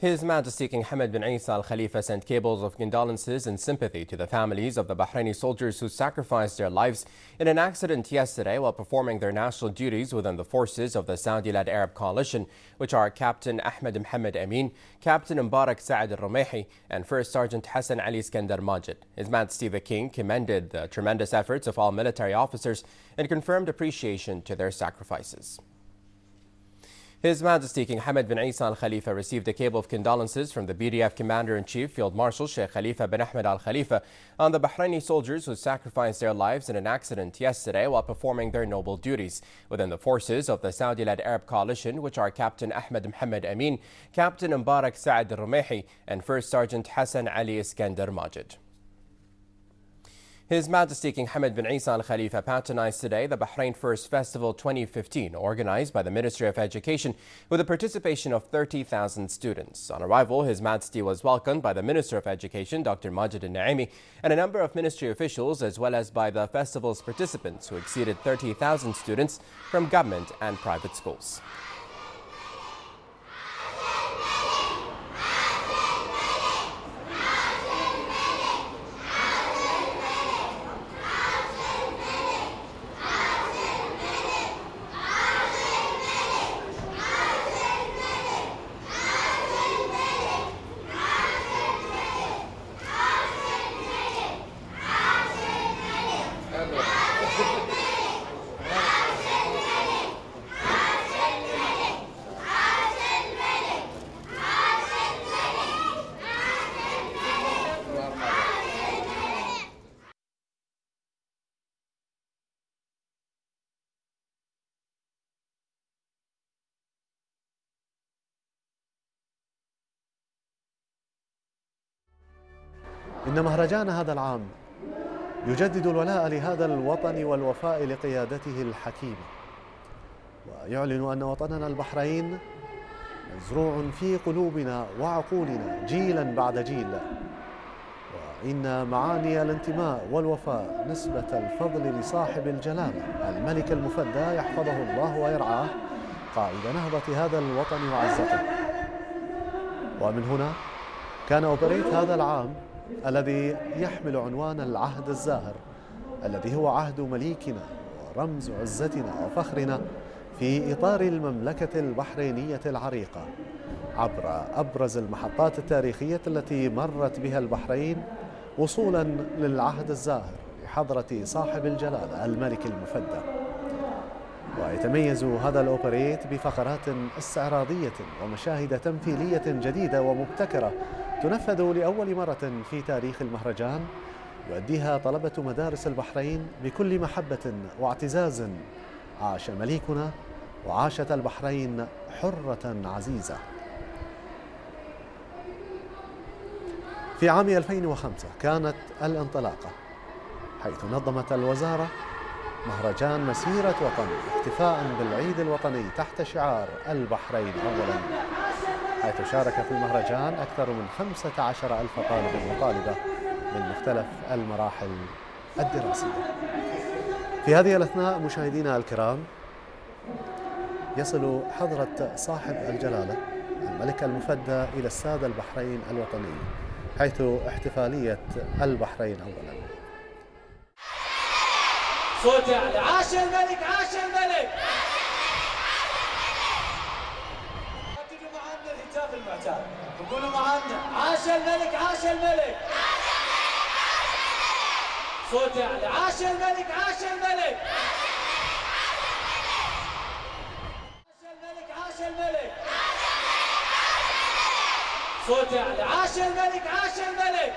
His Majesty King Hamad bin Isa Al Khalifa sent cables of condolences and sympathy to the families of the Bahraini soldiers who sacrificed their lives in an accident yesterday while performing their national duties within the forces of the Saudi led Arab coalition, which are Captain Ahmed Mohammed Amin, Captain Mbarak Saad Al Rumehi, and First Sergeant Hassan Ali Skandar Majid. His Majesty the King commended the tremendous efforts of all military officers and confirmed appreciation to their sacrifices. His Majesty King Hamad bin Isa Al Khalifa received a cable of condolences from the BDF Commander-in-Chief Field Marshal Sheikh Khalifa bin Ahmed Al Khalifa on the Bahraini soldiers who sacrificed their lives in an accident yesterday while performing their noble duties within the forces of the Saudi-led Arab coalition, which are Captain Ahmed Mohammed Amin, Captain Mbarak Saad Rumehi, and First Sergeant Hassan Ali Iskandar Majid. His Majesty King Hamad bin Isa Al Khalifa patronized today the Bahrain First Festival 2015, organized by the Ministry of Education with the participation of 30,000 students. On arrival, His Majesty was welcomed by the Minister of Education, Dr. Majid Al Naimi, and a number of ministry officials, as well as by the festival's participants, who exceeded 30,000 students from government and private schools. إن مهرجان هذا العام يجدد الولاء لهذا الوطن والوفاء لقيادته الحكيمة. ويعلن أن وطننا البحرين مزروع في قلوبنا وعقولنا جيلا بعد جيل. وإن معاني الانتماء والوفاء نسبة الفضل لصاحب الجلالة الملك المفدى يحفظه الله ويرعاه قائد نهضة هذا الوطن وعزته. ومن هنا كان أوبريت هذا العام الذي يحمل عنوان العهد الزاهر الذي هو عهد مليكنا ورمز عزتنا وفخرنا في إطار المملكة البحرينية العريقة. عبر أبرز المحطات التاريخية التي مرت بها البحرين وصولا للعهد الزاهر بحضرة صاحب الجلالة الملك المفدى. ويتميز هذا الأوبريت بفقرات استعراضية ومشاهد تمثيلية جديدة ومبتكرة تنفذ لأول مرة في تاريخ المهرجان يؤديها طلبة مدارس البحرين بكل محبة واعتزاز. عاش مليكنا وعاشت البحرين حرة عزيزة. في عام 2005 كانت الانطلاقة حيث نظمت الوزارة مهرجان مسيرة وطن احتفاء بالعيد الوطني تحت شعار البحرين أولا. حيث شارك في المهرجان أكثر من 15 ألف طالب وطالبة من مختلف المراحل الدراسية. في هذه الأثناء مشاهدينا الكرام يصل حضرة صاحب الجلالة الملك المفدى إلى السادة البحرين الوطني حيث احتفالية البحرين أولا. صوت يعني عاش الملك عاش الملك! المعتاد وقولوا معنا عاش الملك عاش الملك. صوت يعني عاش الملك عاش الملك. عاش الملك عاش الملك. صوت يعني عاش الملك عاش الملك.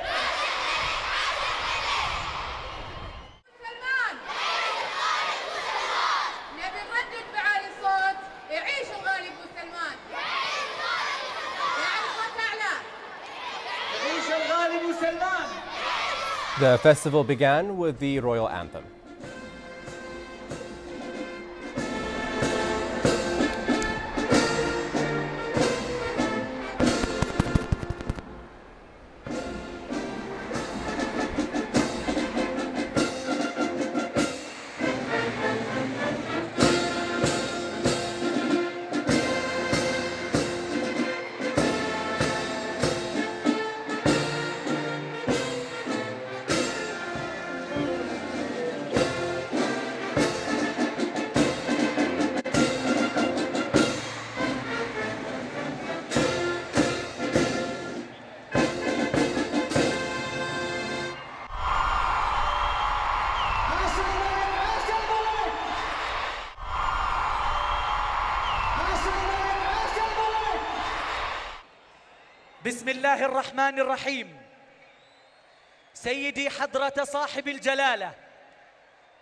The festival began with the royal anthem. الله الرحمن الرحيم. سيدي حضرة صاحب الجلالة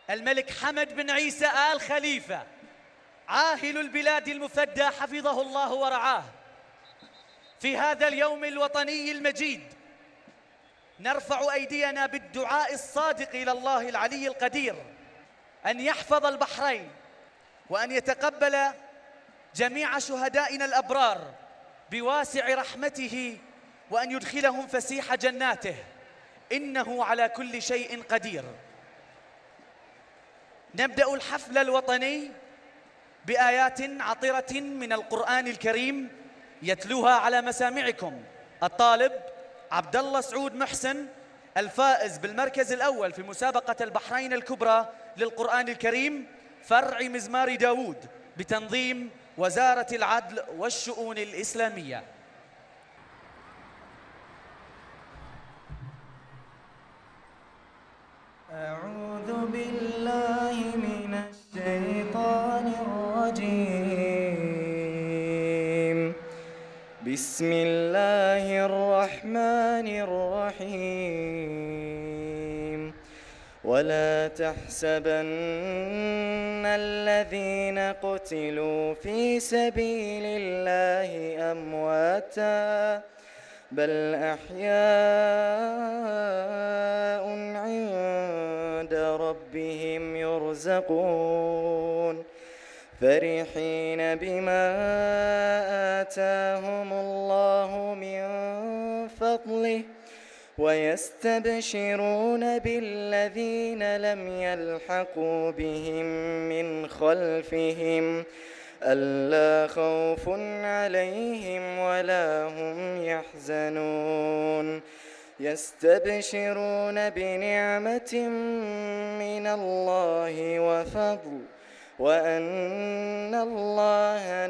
الملك حمد بن عيسى آل خليفة عاهل البلاد المفدى حفظه الله ورعاه. في هذا اليوم الوطني المجيد نرفع أيدينا بالدعاء الصادق إلى الله العلي القدير أن يحفظ البحرين وأن يتقبل جميع شهدائنا الأبرار بواسع رحمته وأن يدخلهم فسيح جناته. إنه على كل شيء قدير. نبدأ الحفل الوطني بآيات عطرة من القرآن الكريم يتلوها على مسامعكم. الطالب عبد الله سعود محسن الفائز بالمركز الأول في مسابقة البحرين الكبرى للقرآن الكريم فرع مزمار داوود بتنظيم وزارة العدل والشؤون الإسلامية. بسم الله الرحمن الرحيم. ولا تحسبن الذين قتلوا في سبيل الله أمواتاً. بل أحياء عند ربهم يرزقون. فرحين بما آتاهم الله من فضله ويستبشرون بالذين لم يلحقوا بهم من خلفهم. ألا خوف عليهم ولا هم يحزنون. يستبشرون بنعمة من الله وفضل وأن الله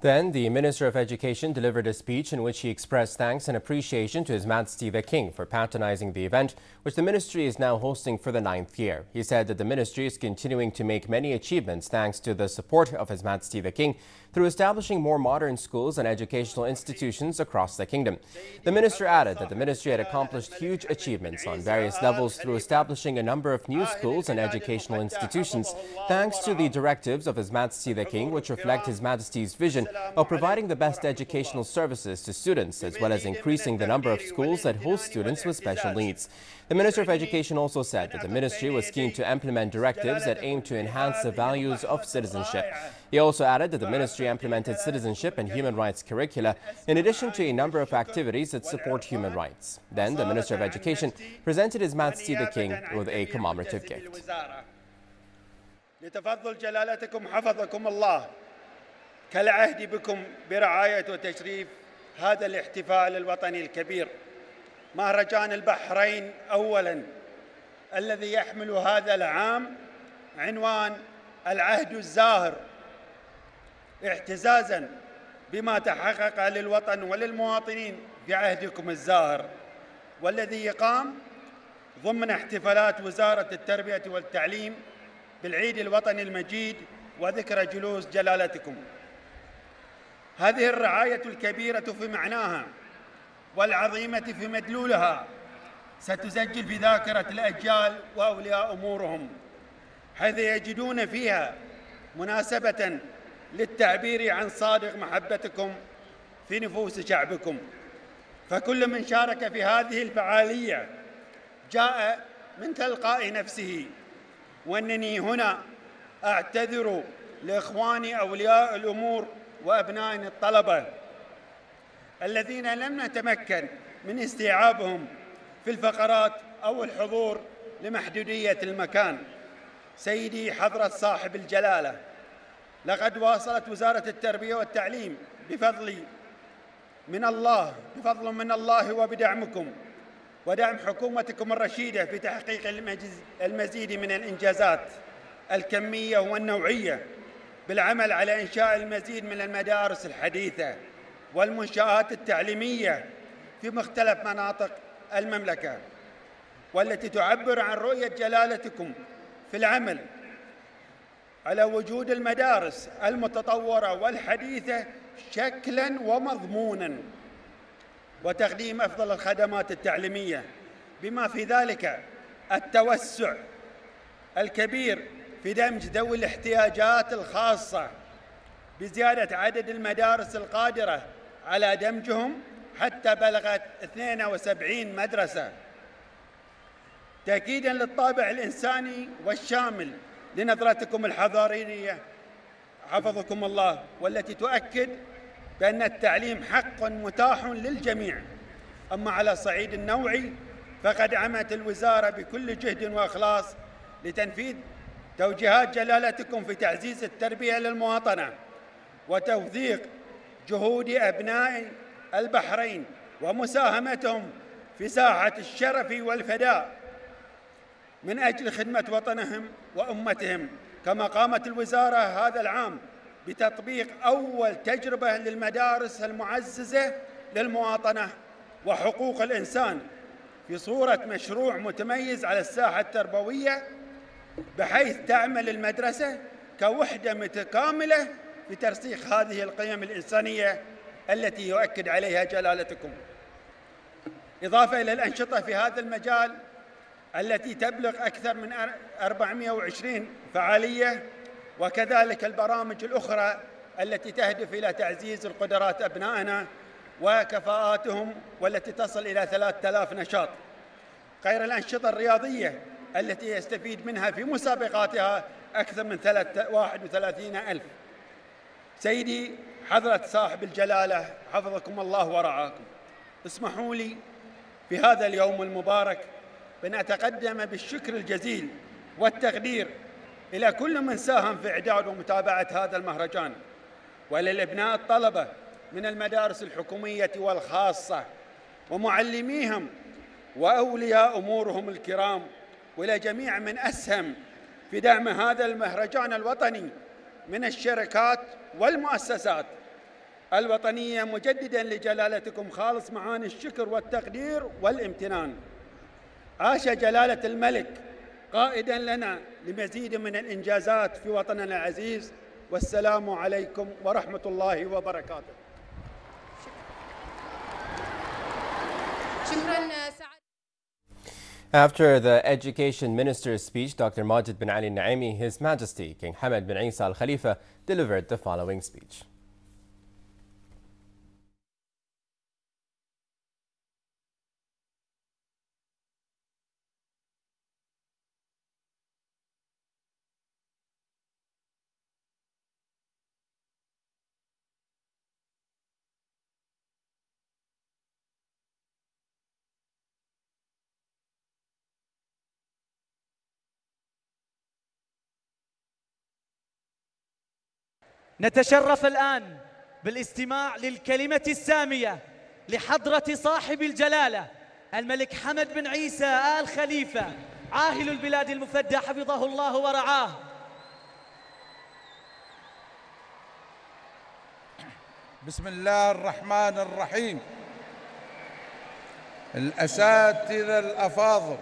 Then, the Minister of Education delivered a speech in which he expressed thanks and appreciation to His Majesty the King for patronizing the event, which the ministry is now hosting for the ninth year. He said that the ministry is continuing to make many achievements thanks to the support of His Majesty the King through establishing more modern schools and educational institutions across the kingdom. The minister added that the ministry had accomplished huge achievements on various levels through establishing a number of new schools and educational institutions, thanks to the directives of His Majesty the King, which reflect His Majesty's vision of providing the best educational services to students, as well as increasing the number of schools that host students with special needs. The Minister of Education also said that the ministry was keen to implement directives that aim to enhance the values of citizenship. He also added that the ministry implemented citizenship and human rights curricula in addition to a number of activities that support human rights. Then the Minister of Education presented His Majesty the King with a commemorative gift. لتفضل جلالتكم حفظكم الله كالعهد بكم برعاية وتشريف هذا الاحتفال الوطني الكبير. مهرجان البحرين أولا الذي يحمل هذا العام عنوان العهد الزاهر اعتزازا بما تحقق للوطن وللمواطنين في عهدكم الزاهر والذي يقام ضمن احتفالات وزارة التربية والتعليم بالعيد الوطني المجيد وذكرى جلوس جلالتكم. هذه الرعاية الكبيرة في معناها والعظيمة في مدلولها ستسجل في ذاكرة الأجيال وأولياء أمورهم حيث يجدون فيها مناسبة للتعبير عن صادق محبتكم في نفوس شعبكم. فكل من شارك في هذه الفعالية جاء من تلقاء نفسه. وأنني هنا أعتذر لإخواني أولياء الأمور وأبنائنا الطلبة الذين لم نتمكن من استيعابهم في الفقرات أو الحضور لمحدودية المكان. سيدي حضرة صاحب الجلالة لقد واصلت وزارة التربية والتعليم بفضل من الله بفضل من الله وبدعمكم ودعم حكومتكم الرشيدة في تحقيق المزيد من الإنجازات الكمية والنوعية. بالعمل على إنشاء المزيد من المدارس الحديثة والمنشآت التعليمية في مختلف مناطق المملكة والتي تعبر عن رؤية جلالتكم في العمل على وجود المدارس المتطورة والحديثة شكلا ومضمونا وتقديم أفضل الخدمات التعليمية بما في ذلك التوسع الكبير في دمج ذوي الاحتياجات الخاصة بزيادة عدد المدارس القادرة على دمجهم حتى بلغت 72 مدرسة. تأكيدا للطابع الإنساني والشامل لنظرتكم الحضارية حفظكم الله والتي تؤكد بأن التعليم حق متاح للجميع. أما على الصعيد النوعي فقد عمت الوزارة بكل جهد وإخلاص لتنفيذ توجيهات جلالتكم في تعزيز التربية للمواطنة وتوثيق جهود أبناء البحرين ومساهمتهم في ساحة الشرف والفداء من أجل خدمة وطنهم وأمتهم كما قامت الوزارة هذا العام بتطبيق أول تجربة للمدارس المعززة للمواطنة وحقوق الإنسان في صورة مشروع متميز على الساحة التربوية بحيث تعمل المدرسة كوحدة متكاملة لترسيخ هذه القيم الإنسانية التي يؤكد عليها جلالتكم. إضافة إلى الأنشطة في هذا المجال التي تبلغ أكثر من 420 فعالية وكذلك البرامج الأخرى التي تهدف إلى تعزيز القدرات أبنائنا وكفاءاتهم والتي تصل إلى 3000 نشاط. غير الأنشطة الرياضية التي يستفيد منها في مسابقاتها أكثر من 31 ألف. سيدي حضرة صاحب الجلالة حفظكم الله ورعاكم. اسمحوا لي في هذا اليوم المبارك بأن أتقدم بالشكر الجزيل والتقدير إلى كل من ساهم في إعداد ومتابعة هذا المهرجان وللأبناء الطلبة من المدارس الحكومية والخاصة ومعلميهم وأولياء أمورهم الكرام وإلى جميع من أسهم في دعم هذا المهرجان الوطني من الشركات والمؤسسات. الوطنية مجددا لجلالتكم خالص معاني الشكر والتقدير والامتنان. عاش جلالة الملك قائدا لنا لمزيد من الإنجازات في وطننا العزيز. والسلام عليكم ورحمة الله وبركاته. After the Education Minister's speech, Dr. Majid bin Ali Naimi, His Majesty King Hamad bin Isa Al Khalifa, delivered the following speech. نتشرف الآن بالاستماع للكلمة السامية لحضرة صاحب الجلالة الملك حمد بن عيسى آل خليفة عاهل البلاد المفدى حفظه الله ورعاه. بسم الله الرحمن الرحيم. الأساتذة الأفاضل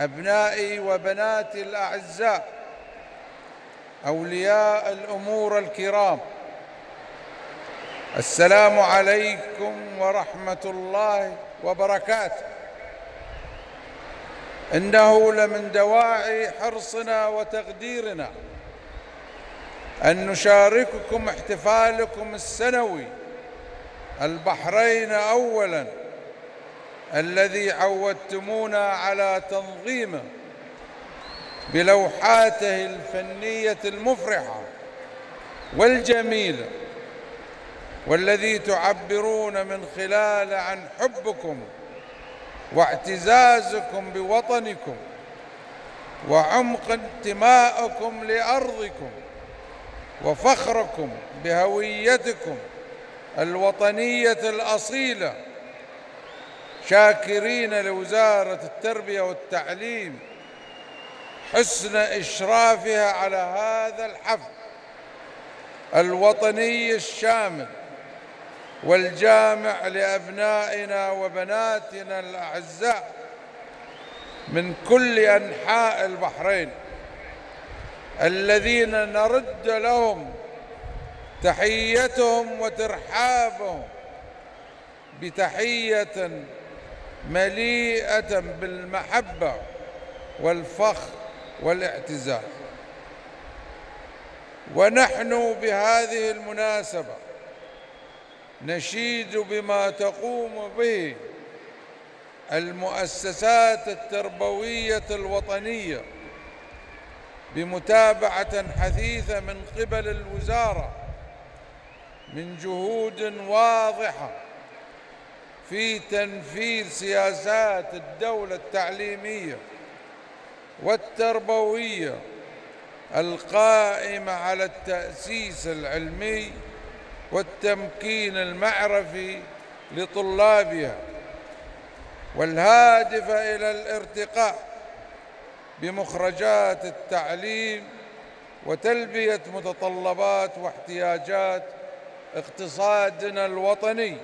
أبنائي وبناتي الأعزاء أولياء الأمور الكرام. السلام عليكم ورحمة الله وبركاته. إنه لمن دواعي حرصنا وتقديرنا أن نشارككم احتفالكم السنوي. البحرين أولا الذي عودتمونا على تنظيمه. بلوحاته الفنية المفرحة والجميلة والذي تعبرون من خلال عن حبكم واعتزازكم بوطنكم وعمق انتمائكم لأرضكم وفخركم بهويتكم الوطنية الأصيلة. شاكرين لوزارة التربية والتعليم حسن إشرافها على هذا الحفل الوطني الشامل والجامع لأبنائنا وبناتنا الأعزاء من كل أنحاء البحرين الذين نرد لهم تحيتهم وترحابهم بتحية مليئة بالمحبة والفخر والاعتزاز ونحن بهذه المناسبة نشيد بما تقوم به المؤسسات التربوية الوطنية بمتابعة حثيثة من قبل الوزارة من جهود واضحة في تنفيذ سياسات الدولة التعليمية. والتربوية القائمة على التأسيس العلمي والتمكين المعرفي لطلابها والهادفة إلى الارتقاء بمخرجات التعليم وتلبية متطلبات واحتياجات اقتصادنا الوطني.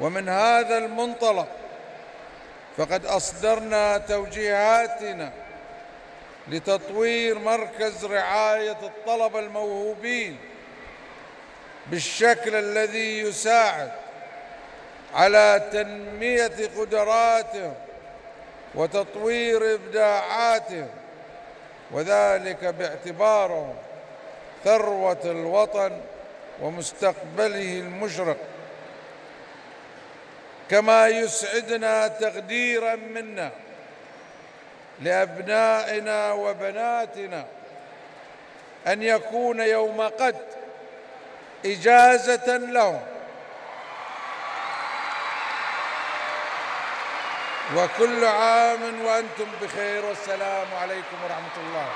ومن هذا المنطلق فقد أصدرنا توجيهاتنا لتطوير مركز رعاية الطلبة الموهوبين بالشكل الذي يساعد على تنمية قدراتهم وتطوير إبداعاتهم وذلك باعتبارهم ثروة الوطن ومستقبله المشرق. كما يسعدنا تقديرا منا لأبنائنا وبناتنا أن يكون يوم قد إجازة لهم. وكل عام وأنتم بخير والسلام عليكم ورحمة الله.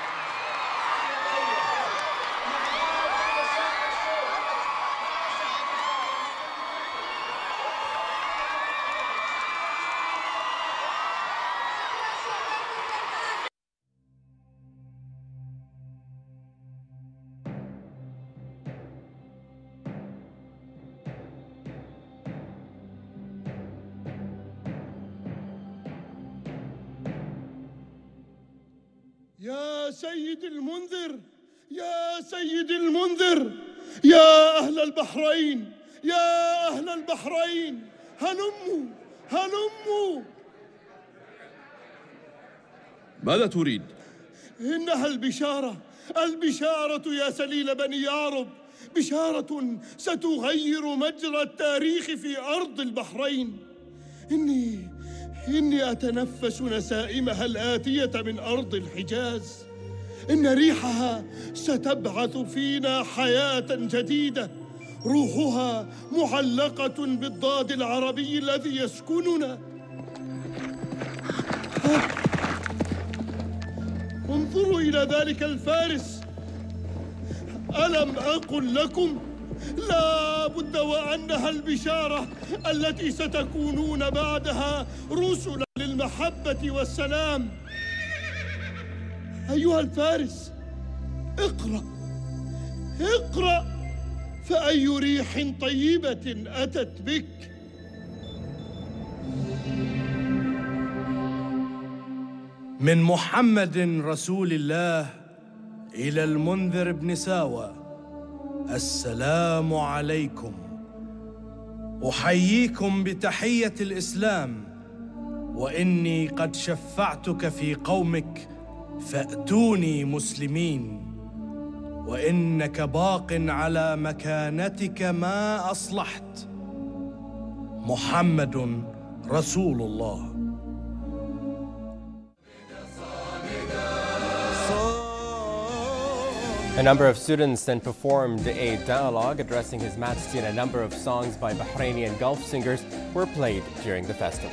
يا سيد المنذر يا سيد المنذر يا أهل البحرين يا أهل البحرين هلموا هلموا ماذا تريد؟ إنها البشارة البشارة يا سليل بني يعرب بشارة ستغير مجرى التاريخ في أرض البحرين. إني إني أتنفس نسائمها الآتية من أرض الحجاز. إن ريحها ستبعث فينا حياة جديدة. روحها معلقة بالضاد العربي الذي يسكننا. انظروا إلى ذلك الفارس. ألم أقل لكم؟ لا بد وأنها البشارة التي ستكونون بعدها رسلا للمحبة والسلام. أيها الفارس اقرأ. اقرأ فأي ريح طيبة أتت بك. من محمد رسول الله إلى المنذر بن ساوى السلام عليكم. أحييكم بتحية الإسلام وإني قد شفعتك في قومك فأتوني مسلمين وإنك باق على مكانتك ما أصلحت محمد رسول الله A number of students then performed a dialogue addressing his majesty and a number of songs by Bahraini and Gulf singers were played during the festival.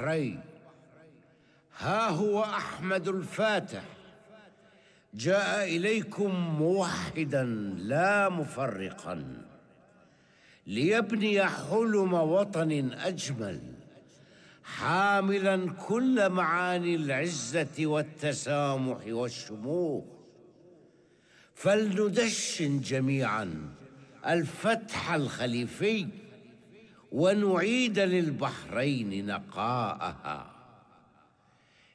البحرين. ها هو أحمد الفاتح. جاء إليكم موحدا لا مفرقا. ليبني حلم وطن أجمل. حاملا كل معاني العزة والتسامح والشموخ. فلندشن جميعا الفتح الخليفي. ونعيد للبحرين نقاءها.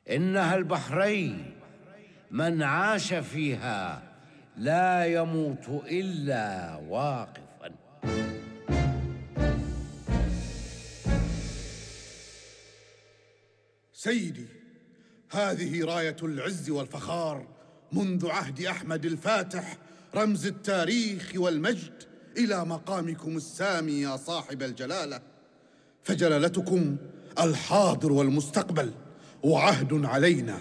إنها البحرين من عاش فيها لا يموت إلا واقفا. سيدي هذه راية العز والفخار منذ عهد أحمد الفاتح رمز التاريخ والمجد. إلى مقامكم السامي يا صاحب الجلالة. فجلالتكم الحاضر والمستقبل وعهد علينا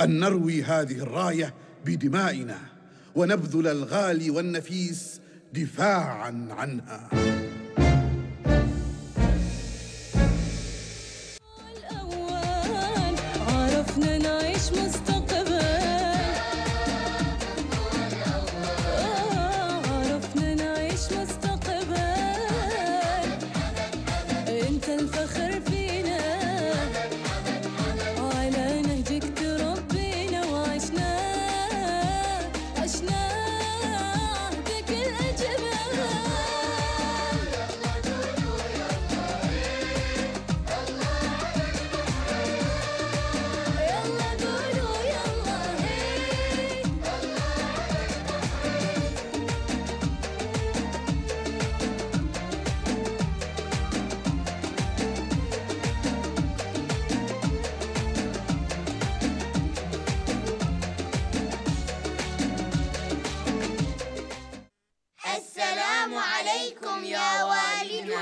أن نروي هذه الراية بدمائنا ونبذل الغالي والنفيس دفاعا عنها. عرفنا نعيش مستقبل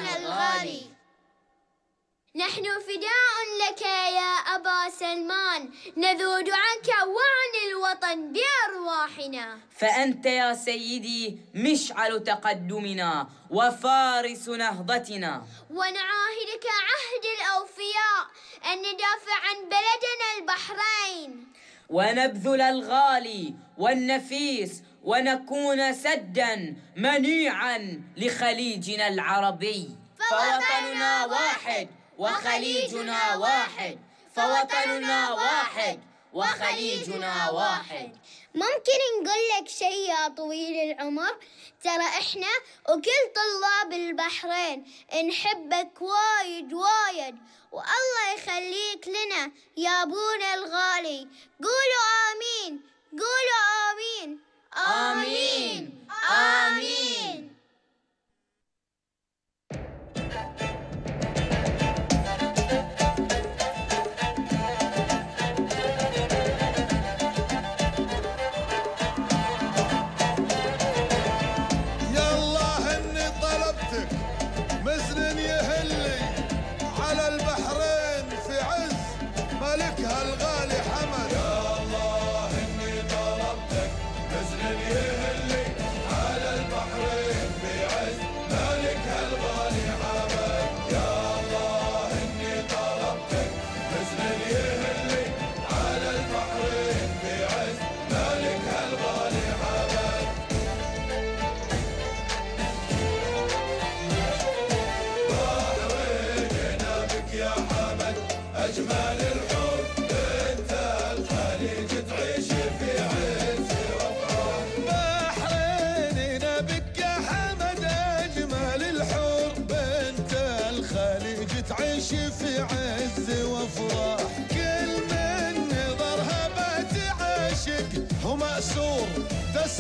والدنا الغالي. نحن فداء لك يا أبا سلمان. نذود عنك وعن الوطن بأرواحنا. فأنت يا سيدي مشعل تقدمنا وفارس نهضتنا. ونعاهدك عهد الأوفياء أن ندافع عن بلدنا البحرين. ونبذل الغالي والنفيس ونكون سدا منيعا لخليجنا العربي. فوطننا واحد وخليجنا واحد. فوطننا واحد وخليجنا واحد. ممكن نقول لك شيء يا طويل العمر؟ ترى إحنا وكل طلاب البحرين نحبك وايد وايد. والله يخليك لنا يا أبونا الغالي. قولوا آمين. قولوا آمين. آمين. امين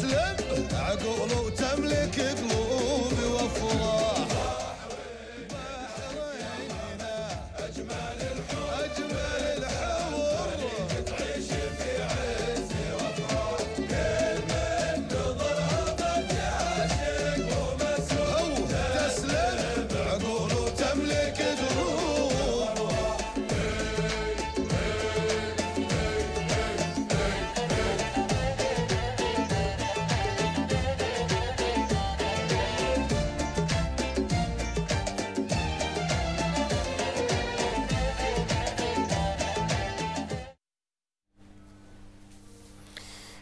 تسلم عقول وتملك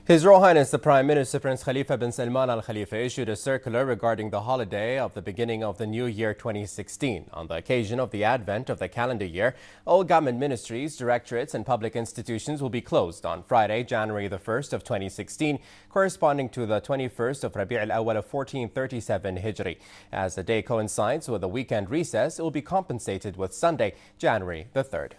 His Royal Highness the Prime Minister Prince Khalifa bin Salman Al Khalifa issued a circular regarding the holiday of the beginning of the new year 2016. On the occasion of the advent of the calendar year, all government ministries, directorates, and public institutions will be closed on Friday, January the 1st of 2016, corresponding to the 21st of Rabi' al Awal of 1437 Hijri. As the day coincides with the weekend recess, it will be compensated with Sunday, January the 3rd.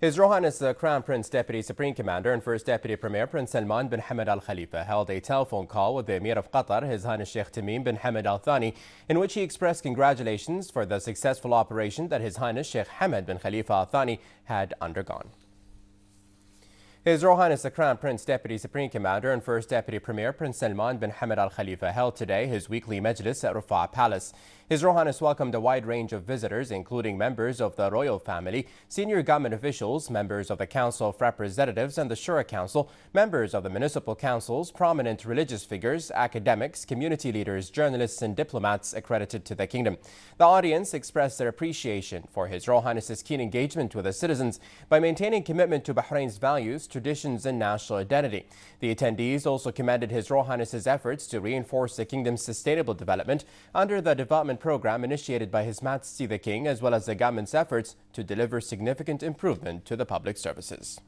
His Royal Highness the uh, Crown Prince Deputy Supreme Commander and First Deputy Premier Prince Salman bin Hamad Al Khalifa held a telephone call with the Emir of Qatar, His Highness Sheikh Tamim bin Hamad Al Thani, in which he expressed congratulations for the successful operation that His Highness Sheikh Hamad bin Khalifa Al Thani had undergone. His Royal Highness the uh, Crown Prince Deputy Supreme Commander and First Deputy Premier Prince Salman bin Hamad Al Khalifa held today his weekly majlis at Rufa Palace. His Royal Highness welcomed a wide range of visitors, including members of the royal family, senior government officials, members of the Council of Representatives and the Shura Council, members of the municipal councils, prominent religious figures, academics, community leaders, journalists, and diplomats accredited to the kingdom. The audience expressed their appreciation for His Royal Highness's keen engagement with the citizens by maintaining commitment to Bahrain's values, traditions, and national identity. The attendees also commended His Royal Highness's efforts to reinforce the kingdom's sustainable development under the development program initiated by His Majesty the King, as well as the government's efforts to deliver significant improvement to the public services.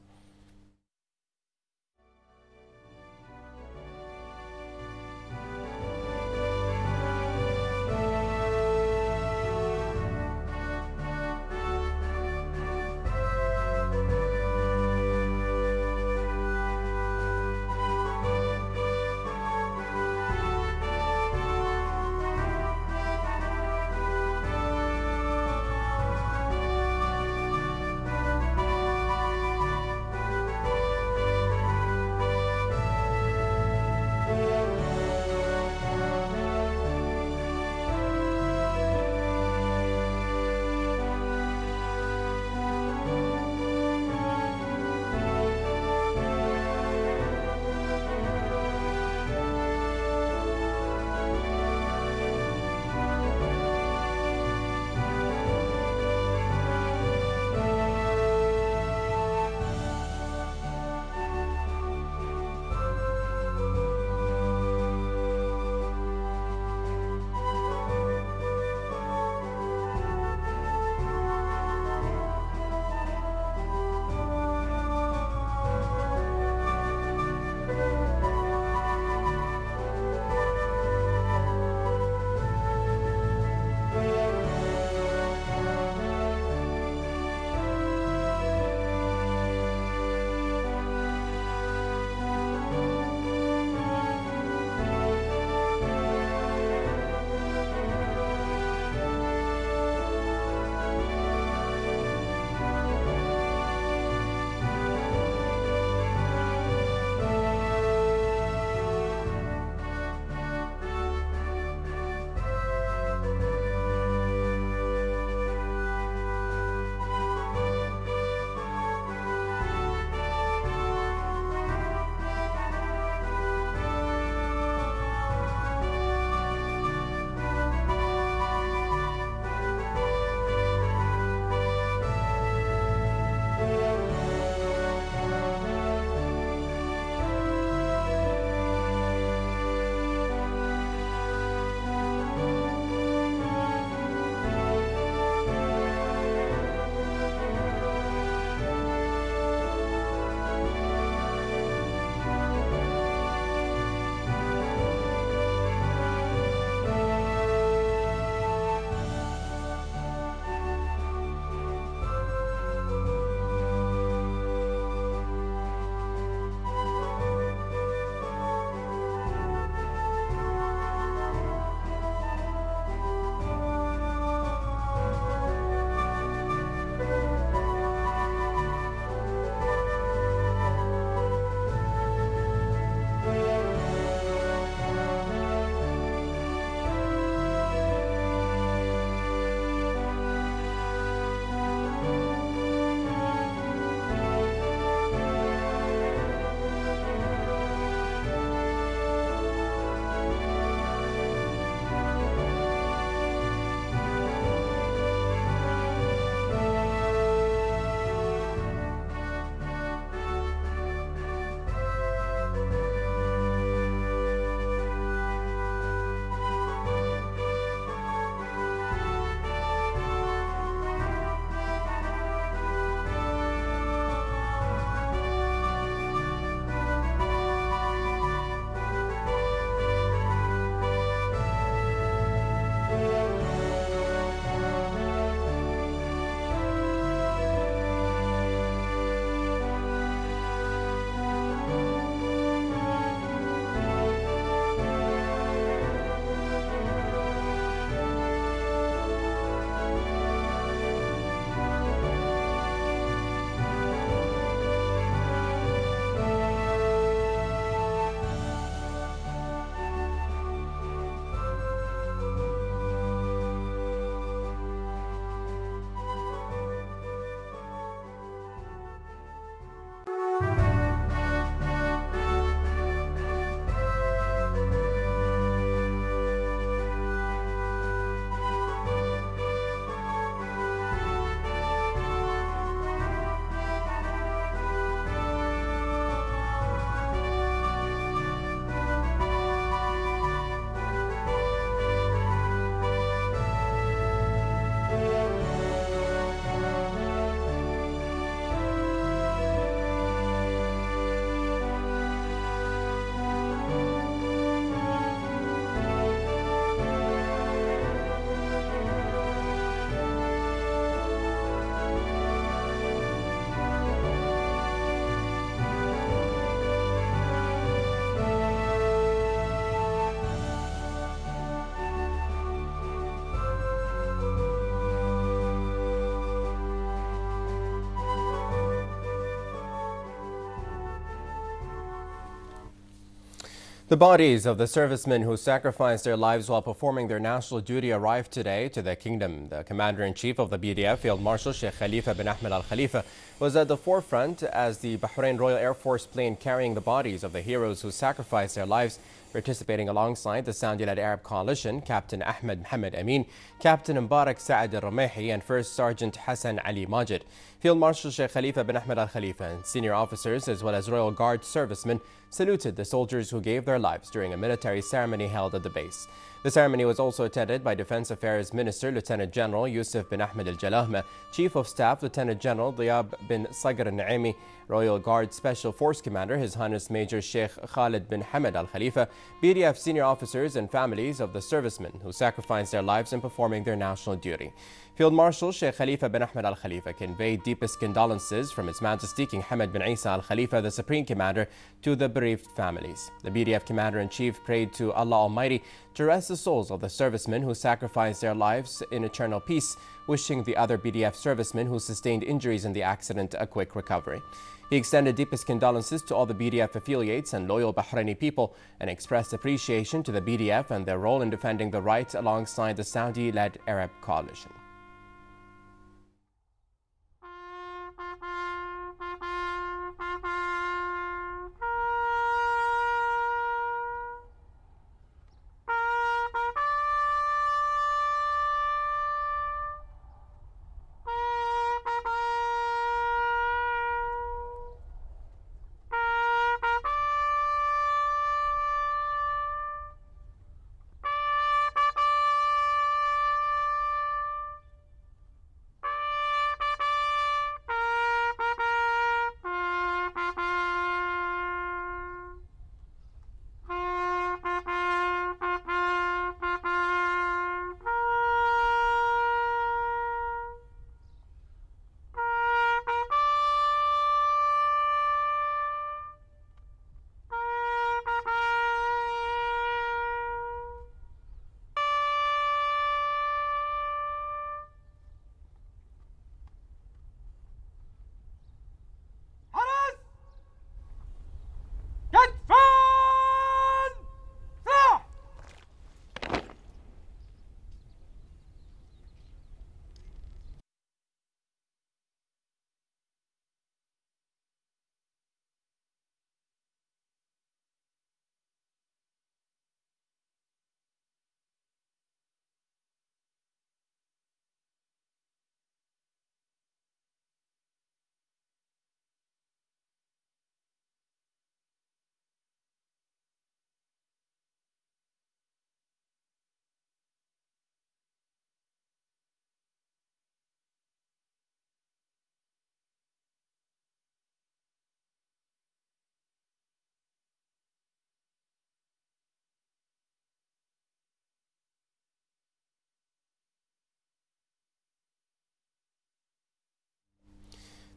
The bodies of the servicemen who sacrificed their lives while performing their national duty arrived today to the kingdom. The commander-in-chief of the BDF, Field Marshal Sheikh Khalifa bin Ahmed Al Khalifa, was at the forefront as the Bahrain Royal Air Force plane carrying the bodies of the heroes who sacrificed their lives participating alongside the Saudi-led Arab coalition, Captain Ahmed Mohammed Amin, Captain Mbarak Saad al-Ramehi, and First Sergeant Hassan Ali Majid. Field Marshal Sheikh Khalifa bin Ahmed Al Khalifa and senior officers, as well as Royal Guard servicemen, saluted the soldiers who gave their lives during a military ceremony held at the base. The ceremony was also attended by Defense Affairs Minister Lieutenant General Yusuf bin Ahmed Al Jalahma, Chief of Staff Lieutenant General Diab bin Sagar Al Naimi, Royal Guard Special Force Commander His Highness Major Sheikh Khalid bin Hamad Al Khalifa, BDF senior officers and families of the servicemen who sacrificed their lives in performing their national duty. Field Marshal Sheikh Khalifa bin Ahmed Al Khalifa conveyed deepest condolences from His Majesty King Hamad bin Isa Al Khalifa, the Supreme Commander, to the bereaved families. The BDF Commander in Chief prayed to Allah Almighty to rest the souls of the servicemen who sacrificed their lives in eternal peace, wishing the other BDF servicemen who sustained injuries in the accident a quick recovery. He extended deepest condolences to all the BDF affiliates and loyal Bahraini people and expressed appreciation to the BDF and their role in defending the rights alongside the Saudi led Arab coalition.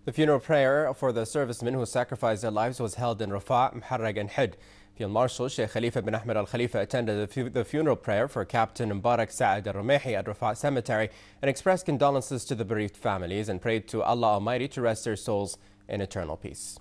The funeral prayer for the servicemen who sacrificed their lives was held in Rafa, Muharraq and Hid. Field Marshal Sheikh Khalifa bin Ahmed Al Khalifa attended the, fu the funeral prayer for Captain Mbarak Saad Al Ramehi at Rafa Cemetery and expressed condolences to the bereaved families and prayed to Allah Almighty to rest their souls in eternal peace.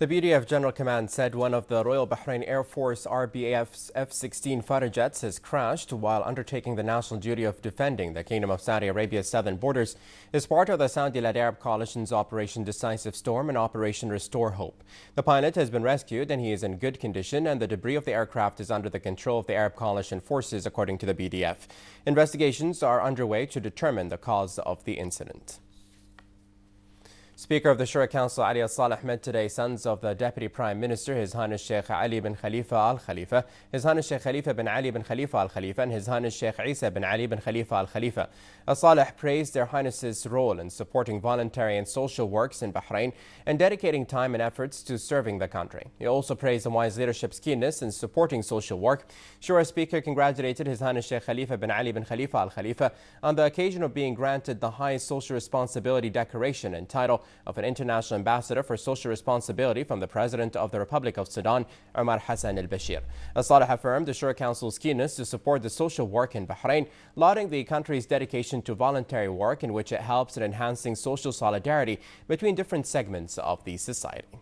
The BDF General Command said one of the Royal Bahrain Air Force RBAF's F-16 fighter jets has crashed while undertaking the national duty of defending the Kingdom of Saudi Arabia's southern borders as part of the Saudi-led Arab coalition's Operation Decisive Storm and Operation Restore Hope. The pilot has been rescued and he is in good condition and the debris of the aircraft is under the control of the Arab coalition forces according to the BDF. Investigations are underway to determine the cause of the incident. Speaker of the Shura Council Ali Al-Saleh met today sons of the Deputy Prime Minister, His Highness Sheikh Ali bin Khalifa Al Khalifa, His Highness Sheikh Khalifa bin Ali bin Khalifa Al Khalifa, and His Highness Sheikh Isa bin Ali bin Khalifa Al Khalifa. Al-Saleh praised their Highnesses' role in supporting voluntary and social works in Bahrain and dedicating time and efforts to serving the country. He also praised the wise leadership's keenness in supporting social work. Shura Speaker congratulated His Highness Sheikh Khalifa bin Ali bin Khalifa Al Khalifa on the occasion of being granted the highest social responsibility decoration and title of an international ambassador for social responsibility from the President of the Republic of Sudan, Omar Hassan al-Bashir. Al-Saleh affirmed the Shura Council's keenness to support the social work in Bahrain, lauding the country's dedication to voluntary work in which it helps in enhancing social solidarity between different segments of the society.